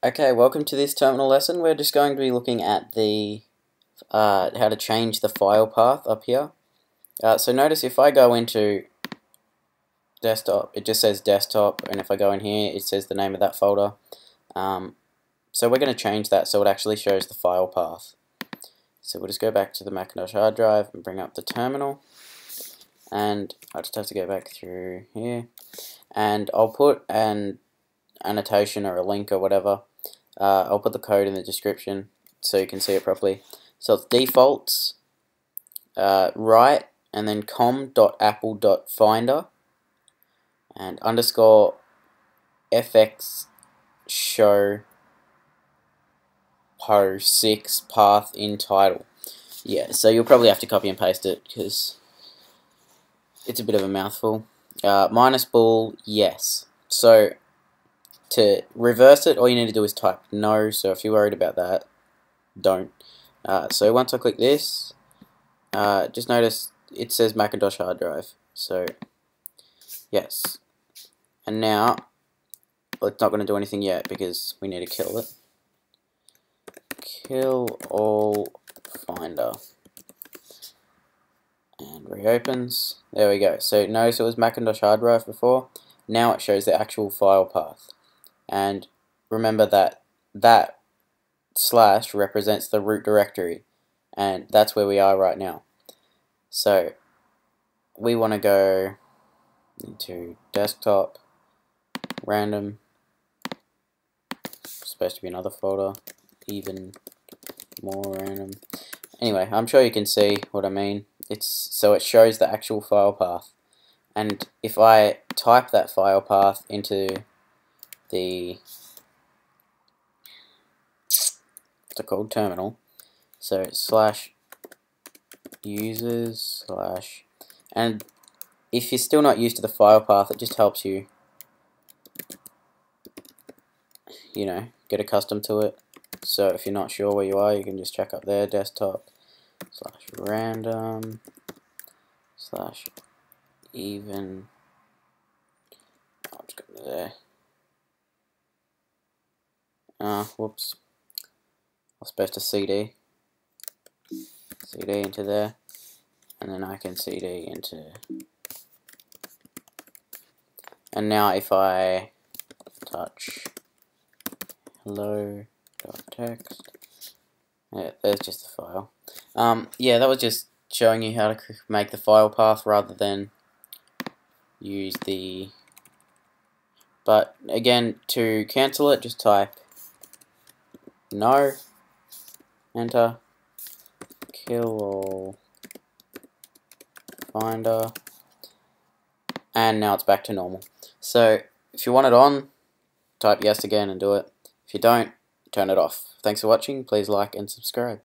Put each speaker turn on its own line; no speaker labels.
Okay, welcome to this terminal lesson. We're just going to be looking at the uh, how to change the file path up here. Uh, so notice if I go into desktop, it just says desktop, and if I go in here, it says the name of that folder. Um, so we're going to change that so it actually shows the file path. So we'll just go back to the Macintosh hard drive and bring up the terminal. And I just have to go back through here. And I'll put an annotation or a link or whatever uh, I'll put the code in the description so you can see it properly. So it's defaults, uh, write, and then com.apple.finder, and underscore fx show POSIX path in title. Yeah, so you'll probably have to copy and paste it because it's a bit of a mouthful. Uh, minus bool, yes. So to reverse it, all you need to do is type no, so if you're worried about that, don't. Uh, so once I click this, uh, just notice it says Macintosh hard drive, so yes. And now, well, it's not going to do anything yet because we need to kill it. Kill all finder. And reopens. There we go. So notice it was Macintosh hard drive before. Now it shows the actual file path and remember that that slash represents the root directory and that's where we are right now. So we want to go into desktop random supposed to be another folder even more random. Anyway I'm sure you can see what I mean. It's so it shows the actual file path. And if I type that file path into the what's it called terminal. So it's slash users slash and if you're still not used to the file path it just helps you you know get accustomed to it. So if you're not sure where you are you can just check up there desktop slash random slash even. Oh, I'll just go there uh, whoops. I supposed to CD. CD into there. And then I can CD into... And now if I touch hello.txt, yeah, there's just the file. Um, yeah, that was just showing you how to make the file path rather than use the... But again, to cancel it, just type no, enter, kill all, finder, and now it's back to normal. So if you want it on, type yes again and do it. If you don't, turn it off. Thanks for watching, please like and subscribe.